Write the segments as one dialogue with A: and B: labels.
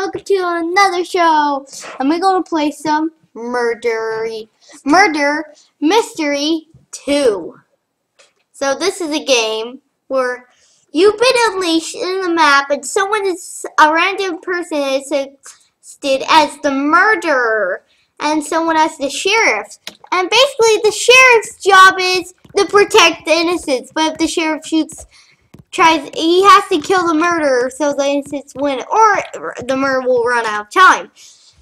A: welcome to another show. We're gonna play some murder murder mystery 2. So this is a game where you've been unleashed in the map and someone is a random person is listed as the murderer and someone as the sheriff. And basically the sheriff's job is to protect the innocents, but if the sheriff shoots tries he has to kill the murderer so the innocents win or the murderer will run out of time.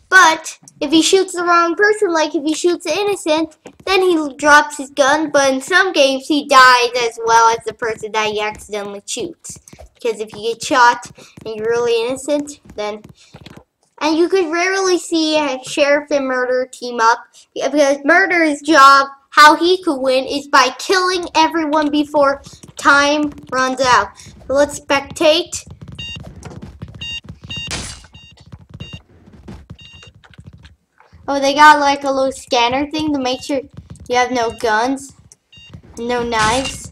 A: But if he shoots the wrong person, like if he shoots the innocent, then he drops his gun. But in some games, he dies as well as the person that he accidentally shoots. Because if you get shot and you're really innocent, then... And you could rarely see a sheriff and murderer team up. Because murderer's job, how he could win, is by killing everyone before time runs out. Let's spectate. Oh, they got like a little scanner thing to make sure you have no guns, no knives.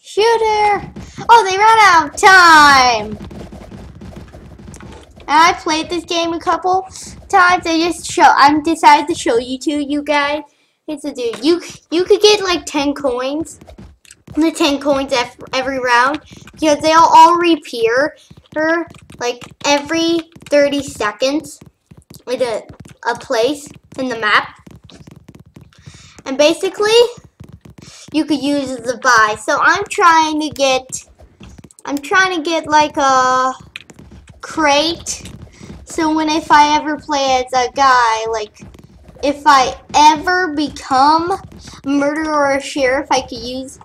A: Shooter! Oh, they ran out of time! And I played this game a couple times. I just show. I'm decided to show you to you guys. It's a dude. You you could get like ten coins, the ten coins every round because they'll all reappear like every 30 seconds in a, a place in the map. And basically, you could use the buy. So I'm trying to get, I'm trying to get like a crate. So when if I ever play as a guy, like if I ever become a murderer or sheriff, I could use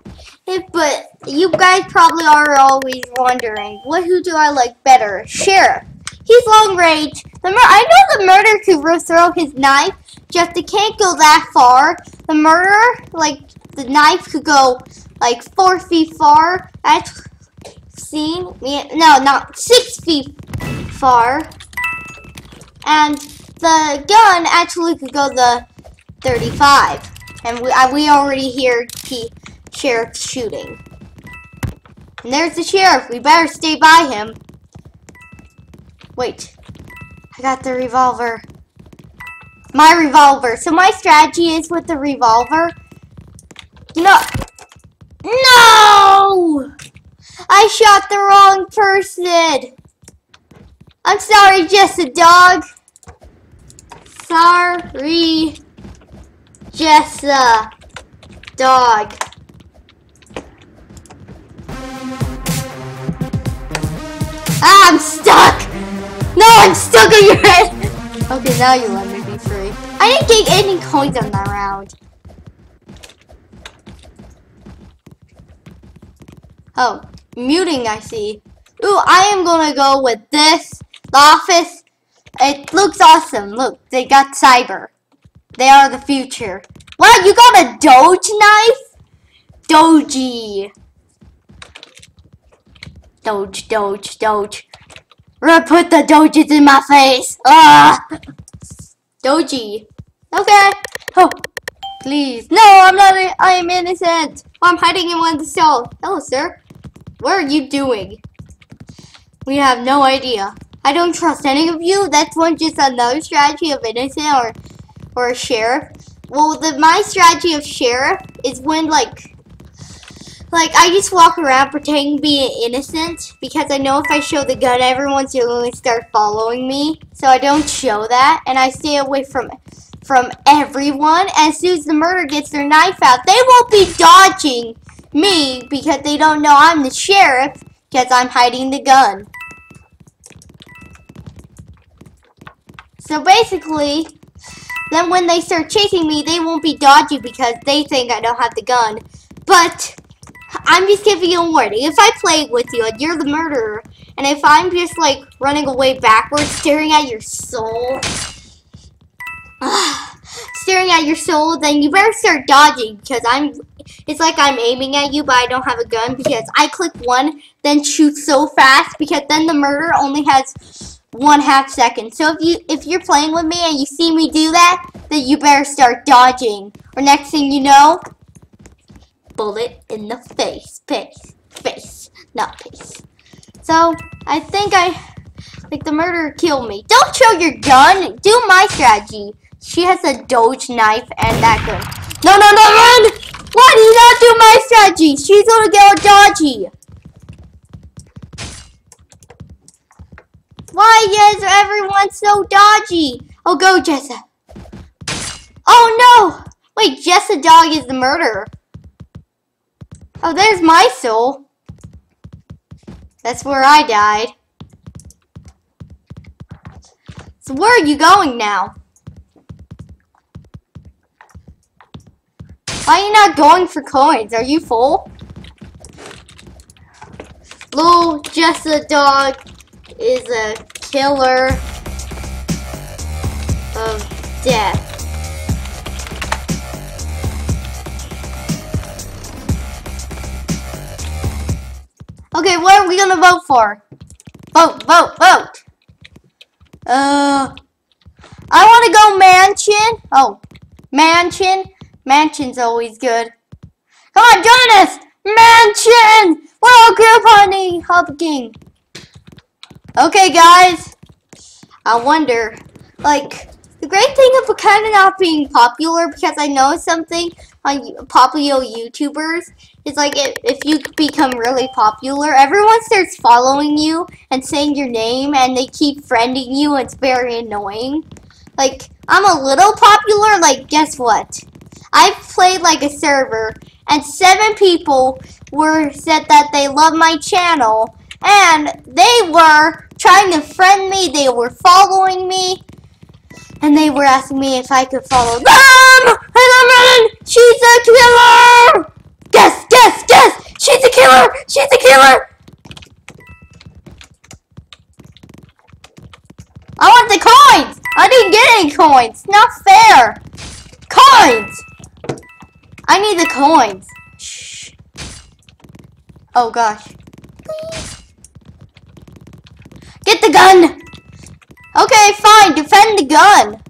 A: it. But you guys probably are always wondering, what who do I like better? Sheriff. He's long range. The mur I know the murderer could throw his knife, just it can't go that far. The murderer, like the knife could go like four feet far. I've seen. No, not six feet far. And the gun actually could go the 35. And we, uh, we already hear the sheriff shooting. And there's the sheriff. We better stay by him. Wait. I got the revolver. My revolver. So my strategy is with the revolver. No. No! I shot the wrong person. I'm sorry, just a dog. Sorry, Jessa. Dog. Ah, I'm stuck! No, I'm stuck on your head! Okay, now you let me be free. I didn't get any coins on that round. Oh, muting I see. Ooh, I am gonna go with this. Office it looks awesome. Look, they got cyber. They are the future. Wow, you got a Doge knife? Doji. Doge, Doge, Doge. Put the Doges in my face. Ah. Doji. Okay. Oh, please. No, I'm not. I am innocent. I'm hiding in one of the cells. Hello, sir. What are you doing? We have no idea. I don't trust any of you. That's one just another strategy of innocent or or a sheriff. Well, the my strategy of sheriff is when like like I just walk around pretending to be innocent because I know if I show the gun, everyone's going to start following me. So I don't show that, and I stay away from from everyone. As soon as the murder gets their knife out, they won't be dodging me because they don't know I'm the sheriff because I'm hiding the gun. So basically, then when they start chasing me, they won't be dodgy because they think I don't have the gun. But I'm just giving you a warning. If I play with you and you're the murderer, and if I'm just like running away backwards, staring at your soul, staring at your soul, then you better start dodging because I'm. It's like I'm aiming at you, but I don't have a gun because I click one, then shoot so fast because then the murderer only has one half second. So if you if you're playing with me and you see me do that, then you better start dodging. Or next thing you know, bullet in the face, face, face, not face. So I think I like the murderer killed me. Don't show your gun. Do my strategy. She has a doge knife and that gun. No, no, no, run! Why do you not do my strategy? She's gonna get all dodgy. Why is everyone so dodgy? Oh, go, Jessa. Oh, no. Wait, Jessa Dog is the murderer. Oh, there's my soul. That's where I died. So where are you going now? Why are you not going for coins? Are you full? Little Jessa Dog is a killer of death. Okay, what are we gonna vote for? Vote, vote, vote. Uh, I want to go mansion. Oh, mansion. Mansion's always good. Come on, join us. Mansion. We're all group hugging. Okay, guys. I wonder, like, the great thing of kind of not being popular, because I know something on popular YouTubers, is like if, if you become really popular, everyone starts following you and saying your name, and they keep friending you, and it's very annoying. Like, I'm a little popular, like, guess what? I've played like a server, and seven people were said that they love my channel, and they were trying to friend me, they were following me, and they were asking me if I could follow them! And I'm running! She's a killer! Guess, guess, guess! She's a killer! She's a killer! I want the coins! I didn't get any coins! Not fair! Coins! I need the coins. Shh. Oh gosh. Get the gun! Okay, fine, defend the gun.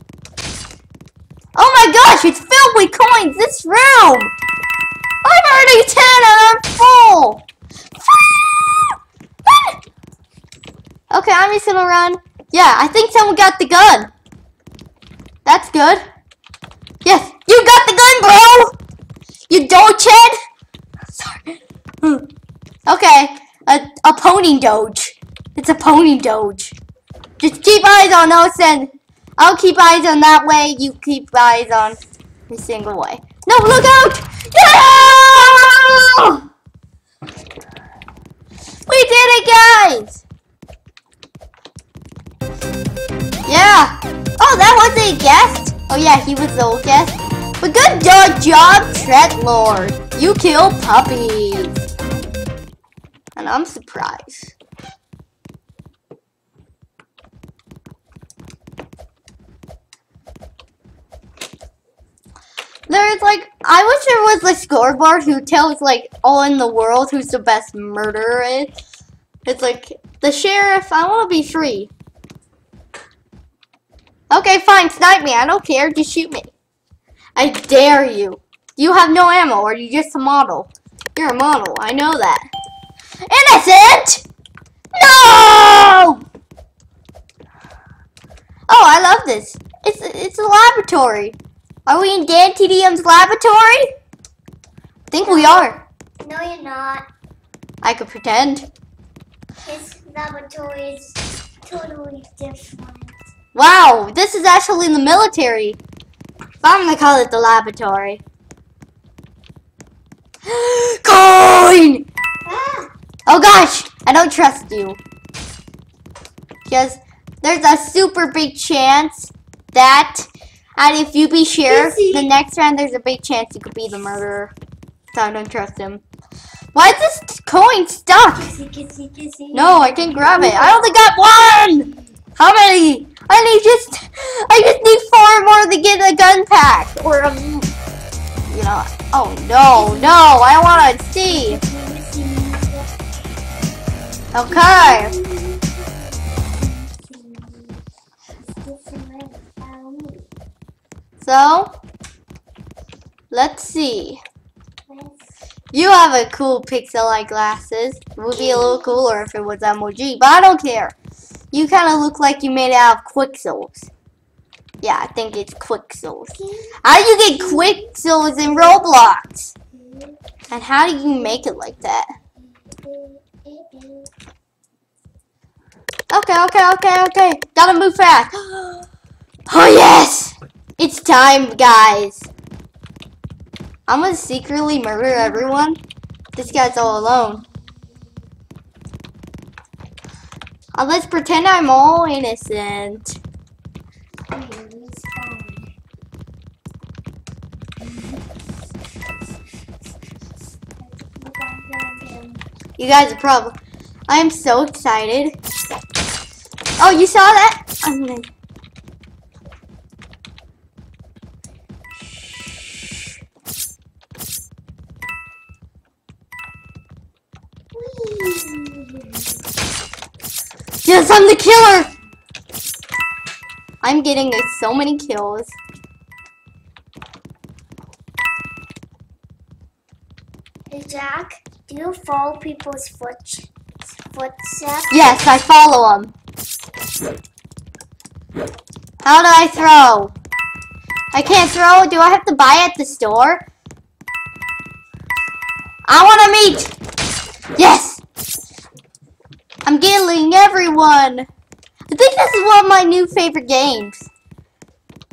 A: Oh my gosh, it's filled with coins, this room! I'm already 10 and I'm full! Okay, I'm just gonna run. Yeah, I think someone got the gun. That's good. Yes, you got the gun, bro! You doge head? Sorry. Okay, a, a pony doge. It's a pony doge. Just keep eyes on us and I'll keep eyes on that way. You keep eyes on the single way. No, look out! Yeah! We did it, guys! Yeah. Oh, that was a guest? Oh, yeah, he was the old guest. But good job, Tret Lord. You kill puppies. And I'm surprised. There's like, I wish there was a scoreboard who tells like all in the world who's the best murderer is. It's like, the sheriff, I want to be free. Okay, fine, snipe me. I don't care. Just shoot me. I dare you. You have no ammo, or you just a model. You're a model. I know that. Innocent! No! Oh, I love this. It's it's a laboratory. Are we in Dan TDM's laboratory? I think we are.
B: No, you're not.
A: I could pretend.
B: His laboratory is totally different.
A: Wow, this is actually in the military. I'm gonna call it the laboratory. Coin!
B: Ah,
A: Oh gosh, I don't trust you. Because there's a super big chance that, and if you be sheriff, the next round there's a big chance you could be the murderer. So I don't trust him. Why is this coin stuck?
B: kissy, kissy, kissy.
A: No, I can't grab it. I only got one! How many? I need just, I just need four more to get a gun pack. Or a, you know, oh no, no, I want to see. Okay. So, let's see. You have a cool pixel eye glasses. It would be a little cooler if it was emoji, but I don't care. You kind of look like you made it out of Quixels. Yeah, I think it's Quixels. How do you get Quixels in Roblox? And how do you make it like that? Okay, okay, okay, okay. Gotta move fast. Oh, yes! It's time, guys. I'm gonna secretly murder everyone. This guy's all alone. Uh, let's pretend I'm all innocent. You guys are probably. I am so excited. Oh, you saw that? I'm gonna. I'm the killer! I'm getting so many kills.
B: Hey Jack, do you follow people's foot footsteps?
A: Yes, I follow them. How do I throw? I can't throw. Do I have to buy at the store? I want to meet. Yes. I'm killing everyone. I think this is one of my new favorite games.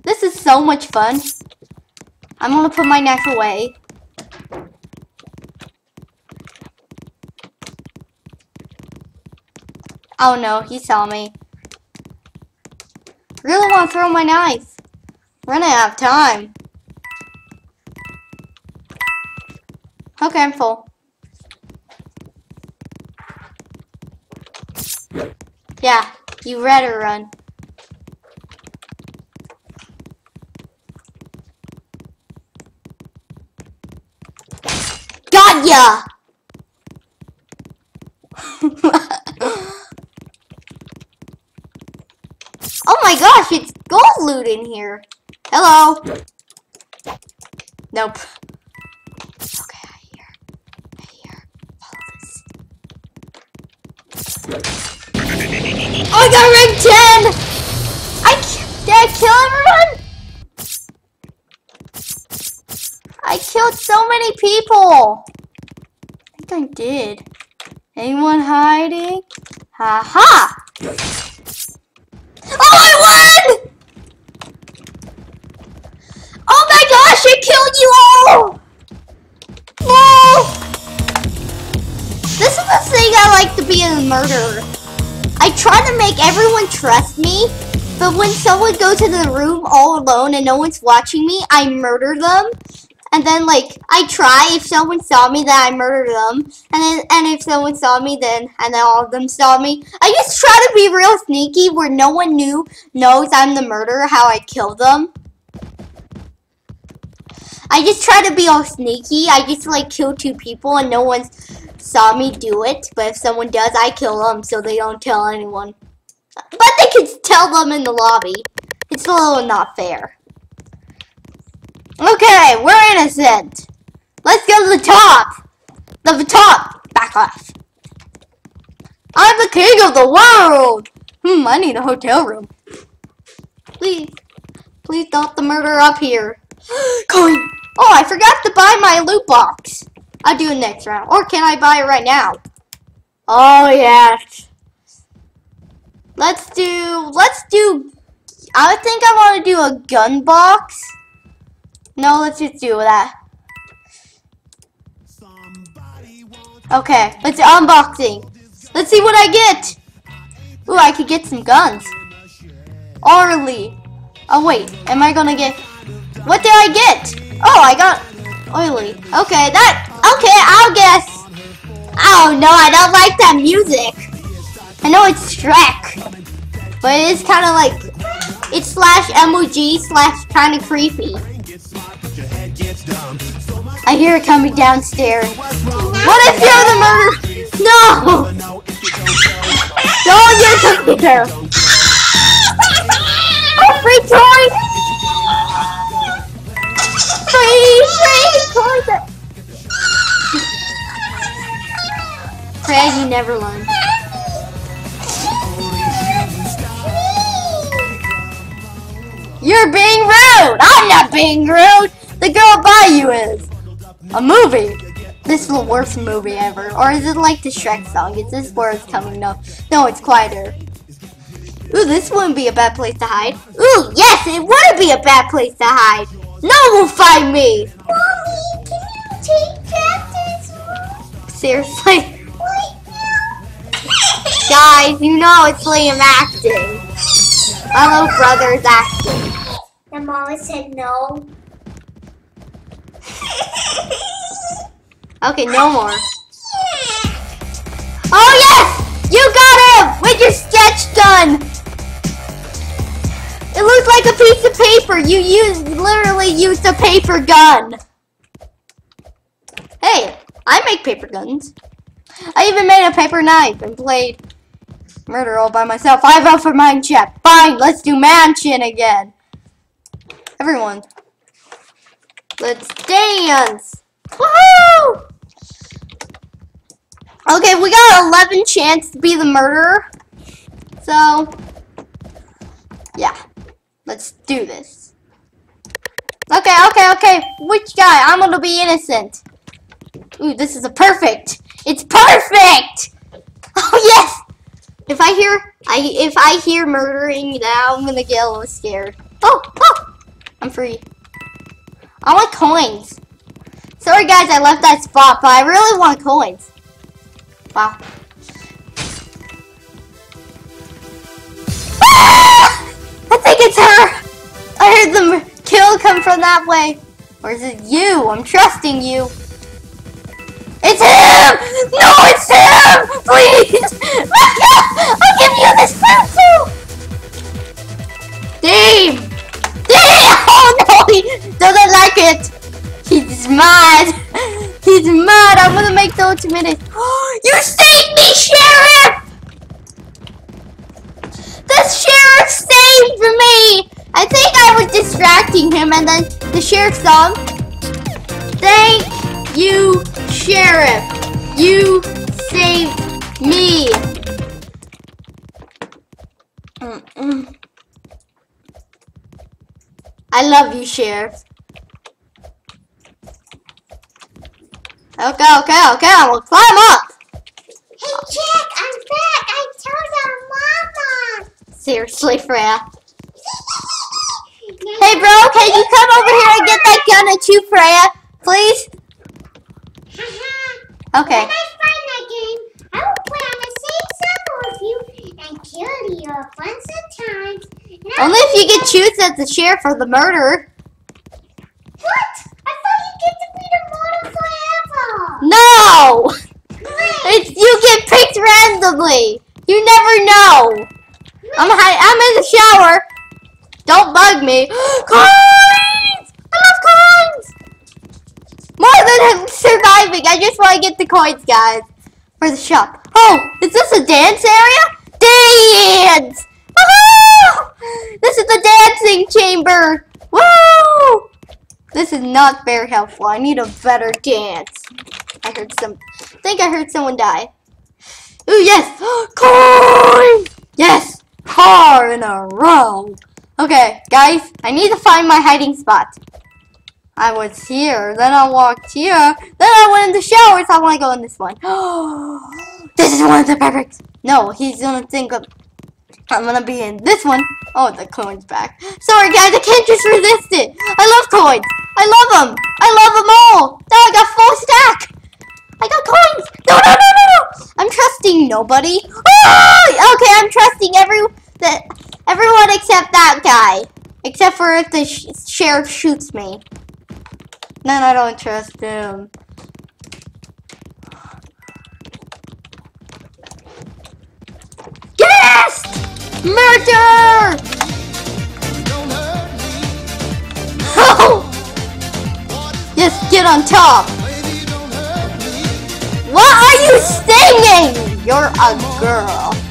A: This is so much fun. I'm gonna put my knife away. Oh no, he saw me. Really want to throw my knife. Running out of time. Okay, I'm full. Yeah, you better run. Got ya! oh my gosh, it's gold loot in here. Hello. Nope. Okay, I hear. I hear. Follow this. Oh, I got rank 10! I did I kill everyone? I killed so many people. I think I did. Anyone hiding? Ha ha! Oh, I won! Oh my gosh, I killed you all! No! This is the thing I like to be a murderer. I try to make everyone trust me, but when someone goes into the room all alone and no one's watching me, I murder them. And then like I try if someone saw me then I murder them. And then and if someone saw me then and then all of them saw me. I just try to be real sneaky where no one knew knows I'm the murderer how I kill them. I just try to be all sneaky. I just like kill two people and no one saw me do it. But if someone does, I kill them so they don't tell anyone. But they can tell them in the lobby. It's a little not fair. Okay, we're innocent. Let's go to the top. The top. Back off. I'm the king of the world. Hmm, I need a hotel room. Please. Please stop the murder up here. Coin. Oh, I forgot to buy my loot box. I'll do it next round. Or can I buy it right now? Oh, yes. Let's do, let's do, I think I want to do a gun box. No, let's just do that. Okay, let's unboxing. Let's see what I get. Ooh, I could get some guns. Orly. Oh, wait. Am I gonna get... What did I get? Oh, I got oily. Okay, that... Okay, I'll guess. Oh, no, I don't like that music. I know it's Shrek. But it is kind of like... It's slash MOG slash kind of creepy. I hear it coming downstairs. What if you're the murderer? No! Don't get computer! Oh, free toy! Fred, you never learn. You're being rude! I'm not being rude! The girl by you is! A movie! This is the worst movie ever. Or is it like the Shrek song? Is this where coming up? No, it's quieter. Ooh, this wouldn't be a bad place to hide. Ooh, yes, it would be a bad place to hide. No one will find me!
B: Mommy, can you take Cactus room
A: Seriously?
B: right now?
A: Guys, you know it's Liam acting. Little brother's acting.
B: And Mama said no.
A: Okay, no more. Oh yes! You got him! With your sketch gun! It looks like a piece of paper. You used literally used a paper gun. Hey, I make paper guns. I even made a paper knife and played murder all by myself. I vote for mine check. Fine, let's do mansion again. Everyone. Let's dance. Woohoo! Okay, we got 11 chance to be the murderer. So, yeah. Let's do this. Okay, okay, okay. Which guy? I'm gonna be innocent. Ooh, this is a perfect. It's perfect! Oh, yes! If I hear, I if I hear murdering now, I'm gonna get a little scared. Oh, oh! I'm free. I want coins. Sorry guys, I left that spot, but I really want coins. Wow. It's her. I heard the kill come from that way. Or is it you? I'm trusting you. It's him! No, it's him! Please! I'll give you this then the sheriff saw him. Thank you, sheriff. You saved me. I love you, sheriff. Okay, okay, okay, I will climb up.
B: Hey, Jack, I'm back. I told our mama.
A: Seriously, Freya. Can you come over here and get that gun at you, Freya? Please? Okay.
B: When I find that game, I will play on the same server with you and kill you a bunch of times.
A: Only if you get choose as the sheriff or the murderer.
B: What? I thought you get to be the model forever.
A: No! It's, you get picked randomly. You never know. I'm I'm in the shower. Don't bug me. coins! I love coins! More than surviving. I just want to get the coins, guys. For the shop. Oh, is this a dance area? Dance! This is the dancing chamber. Woo! This is not very helpful. I need a better dance. I heard some. I think I heard someone die. Ooh, yes! Coin! Yes! Car in a row. Okay, guys, I need to find my hiding spot. I was here, then I walked here, then I went in the shower, so I want to go in this one. this is one of the perfect. No, he's gonna think of. I'm gonna be in this one. Oh, the coin's back. Sorry, guys, I can't just resist it. I love coins. I love them. I love them all. Now I got full stack. I got coins. No, no, no, no, no. I'm trusting nobody. Ah! Okay, I'm trusting every that everyone except that guy, except for if the sh sheriff shoots me. Then I don't trust him. Yes! Murder! Oh! Yes, get on top. What are you singing? You're a girl.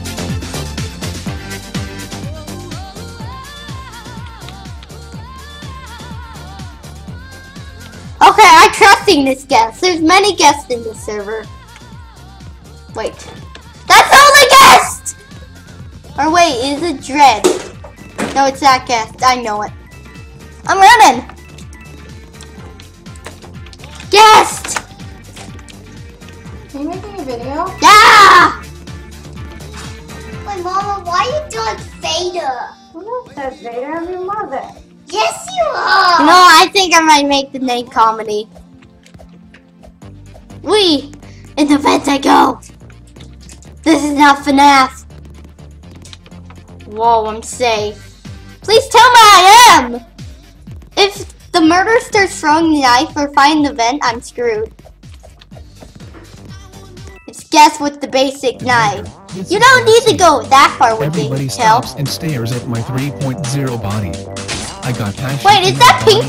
A: I'm this guest. There's many guests in this server. Wait. That's the only guest! Or wait, is it Dread? No, it's that guest. I know it. I'm running! Guest!
C: Are you making a video?
A: Yeah!
B: Wait, Mama, why are you doing Vader?
C: Who knows that Vader? I'm your mother.
B: Yes, you are.
A: No, I think I might make the name comedy. We, in the vents I go. This is not FNAF. Whoa, I'm safe. Please tell me I am. If the murderer starts throwing the knife or finding the vent, I'm screwed. It's guess with the basic knife. You don't need to go that far with
D: Everybody
A: the
D: stops and stares at my 3.0 body. I got passion.
A: Wait, is that Pink?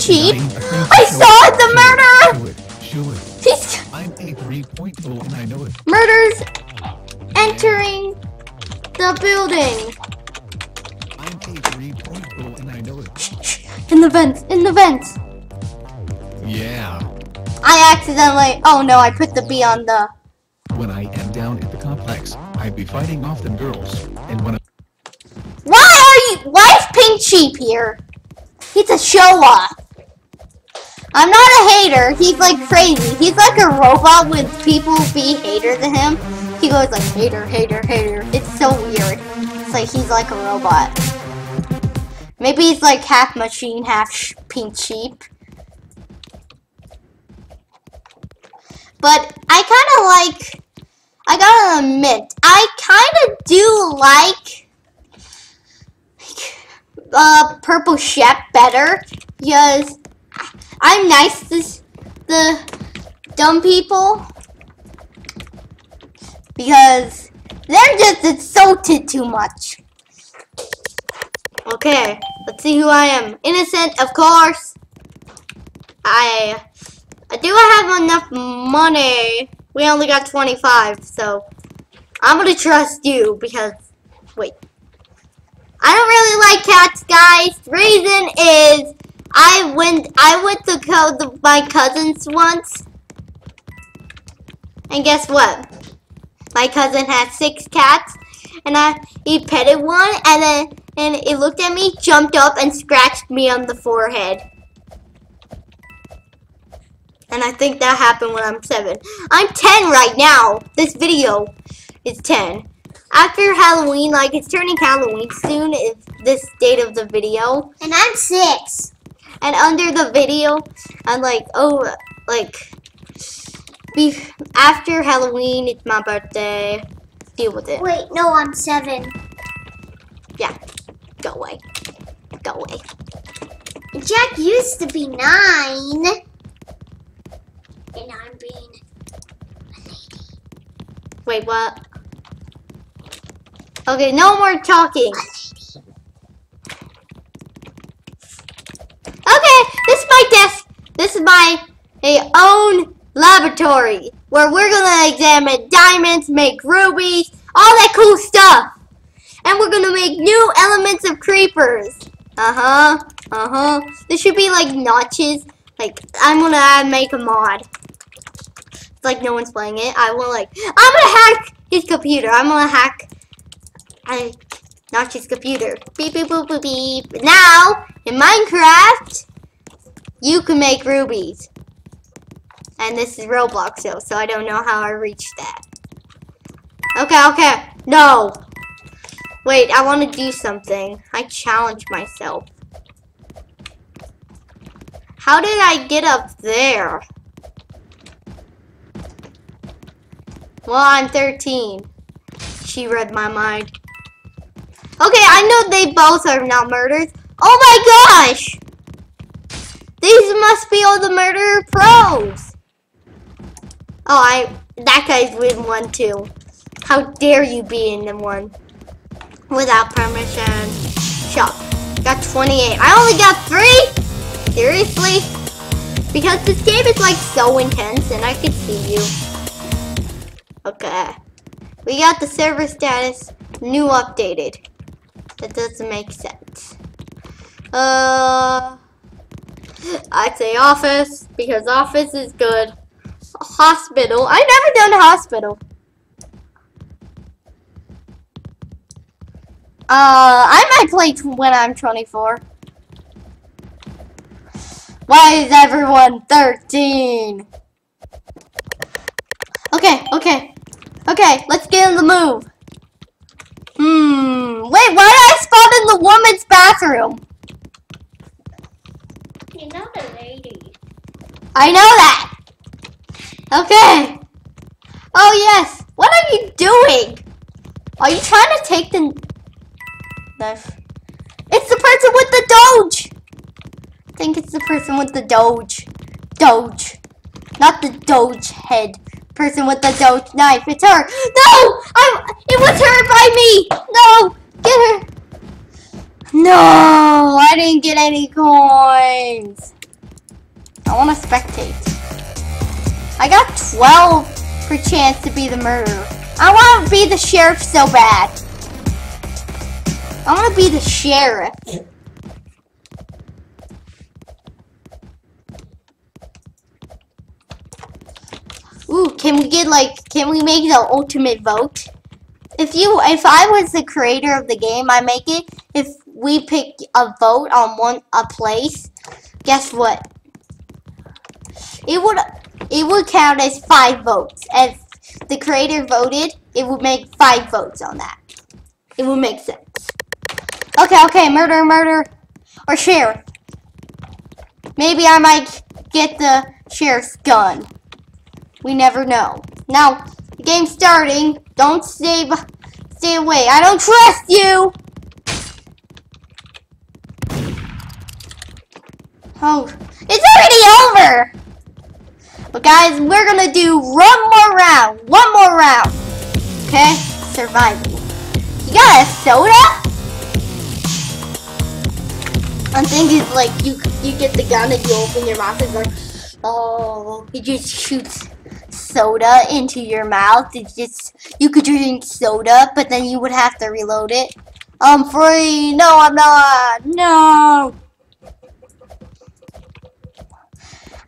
A: I saw the murderer!
D: Show it, show it.
A: He's
D: A 3.0 and I know it.
A: murders entering the building.
D: I'm a 3.0 and I know it.
A: In the vents, in the vents.
D: Yeah.
A: I accidentally, oh no, I put the B on the,
D: When I am down at the complex, I'd be fighting off them girls. And when I
A: why are you, why is Pink Sheep here? He's a show off. I'm not a hater, he's like crazy. He's like a robot with people be hater to him. He goes like hater, hater, hater. It's so weird. It's like he's like a robot. Maybe he's like half machine, half sh- pink sheep. But I kind of like, I gotta admit, I kind of do like uh, Purple Shep better because I'm nice to the dumb people because they're just insulted too much. Okay, let's see who I am. Innocent, of course. I I do have enough money. We only got 25, so I'm gonna trust you because wait. I don't really like cats, guys. Reason is I went I went to co- the, my cousin's once. And guess what? My cousin had six cats and I he petted one and then and it looked at me, jumped up and scratched me on the forehead. And I think that happened when I'm seven. I'm 10 right now. This video is 10. After Halloween, like it's turning Halloween soon, is this date of the video.
B: And I'm six.
A: And under the video, I'm like, oh, like, be after Halloween, it's my birthday. Deal with it.
B: Wait, no, I'm seven.
A: Yeah, Go away. Go away.
B: Jack used to be nine. And I'm being a lady.
A: Wait, what? Okay, no more talking. Okay, this is my desk. This my a own laboratory where we're gonna examine diamonds, make rubies, all that cool stuff. And we're gonna make new elements of creepers. Uh-huh. Uh-huh. This should be like notches. Like I'm gonna make a mod. It's like no one's playing it. I will like I'm gonna hack his computer. I'm gonna hack I not his computer. Beep beep boop boop beep. Now in Minecraft you can make rubies. And this is Roblox though, so I don't know how I reached that. Okay, okay. No. Wait, I want to do something. I challenge myself. How did I get up there? Well, I'm 13. She read my mind. Okay, I know they both are not murders. Oh my gosh! These must be all the murderer pros. Oh, I that guy's win one too. How dare you be in the one without permission? Shop. Got 28. I only got three. Seriously? Because this game is like so intense, and I can see you. Okay. We got the server status new updated. That doesn't make sense. Uh, I'd say office because office is good. Hospital. I've never done a hospital. Uh, I might play when I'm 24. Why is everyone 13? Okay, okay. Okay, let's get in the move. Hmm. Wait, why did I spawn in the woman's bathroom?
B: You know the lady.
A: I know that. Okay. Oh yes. What are you doing? Are you trying to take the knife? It's the person with the doge. I think it's the person with the doge. Doge. Not the doge head. Person with the doge knife. It's her. No! I it was her by me! No! Get her! No! I didn't get any coins. I want to spectate. I got 12 per chance to be the murderer. I want to be the sheriff so bad. I want to be the sheriff. Ooh, can we get like, can we make the ultimate vote? If you, if I was the creator of the game, I make it. If we pick a vote on one a place, guess what? It would, it would count as five votes. If the creator voted, it would make five votes on that. It would make sense. Okay, okay, murder, murder, or sheriff. Maybe I might get the sheriff's gun. We never know. Now, the game's starting. Don't stay, stay away. I don't trust you. Oh, it's already over. But guys, we're gonna do one more round. One more round. Okay? Survival. You got a soda? I'm thinking like you you get the gun and you open your mouth and like oh it just shoots soda into your mouth. It just you could drink soda, but then you would have to reload it. I'm free. No, I'm not. No.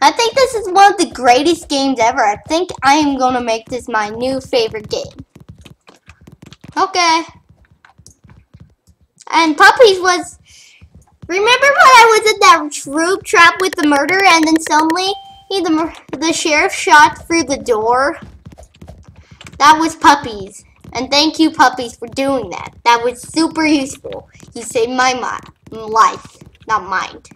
A: I think this is one of the greatest games ever. I think I am going to make this my new favorite game. Okay. And Puppies was... Remember when I was in that troop trap with the murder and then suddenly he, the, the sheriff shot through the door? That was Puppies. And thank you, Puppies, for doing that. That was super useful. You saved my life, not mind.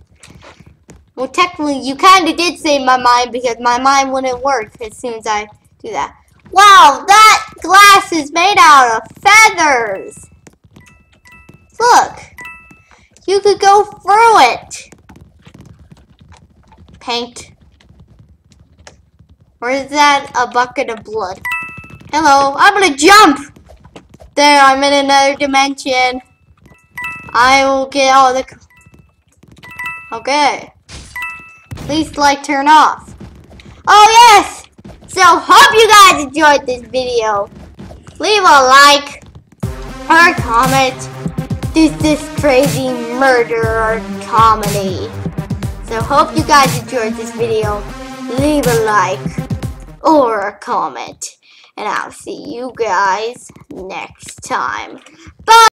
A: Well, technically, you kind of did save my mind because my mind wouldn't work as soon as I do that. Wow, that glass is made out of feathers. Look, you could go through it. Paint. Or is that a bucket of blood? Hello, I'm gonna jump. There, I'm in another dimension. I will get all the... Okay. Please like turn off. Oh yes! So hope you guys enjoyed this video. Leave a like or comment. This this crazy murder comedy. So hope you guys enjoyed this video. Leave a like or a comment. And I'll see you guys next time. Bye!